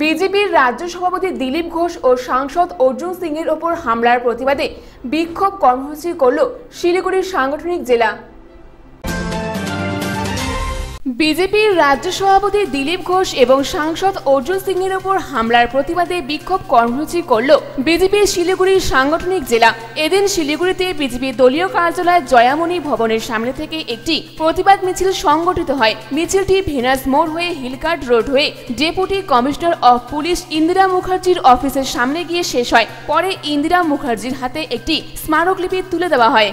বিজেপির রাজ্য সভাপতি দিলীপ ঘোষ ও সাংসদ অর্জুন সিং এর ওপর হামলার প্রতিবাদে বিক্ষোভ কর্মসূচি করল শিলিগুড়ির সাংগঠনিক জেলা বিজেপির রাজ্য সভাপতি দিলীপ ঘোষ এবং সাংসদ অর্জুন সিং এর ওপর হামলার প্রতিবাদে বিক্ষোভ কর্মসূচি করল বিজেপির শিলিগুড়ির সাংগঠনিক জেলা। এদিন শিলিগুড়িতে বিজেপির দলীয় কার্যালয় জয়ামণি ভবনের সামনে থেকে একটি প্রতিবাদ মিছিল সংগঠিত হয়। মিছিলটি ভেনাস মোড় হয়ে হিলকার্ট রোড হয়ে deputy commissioner of police Indira মুখার্জির অফিসের সামনে গিয়ে শেষ হয়। পরে ইন্দিরা মুখার্জির হাতে একটি স্মারকলিপি তুলে দেওয়া হয়।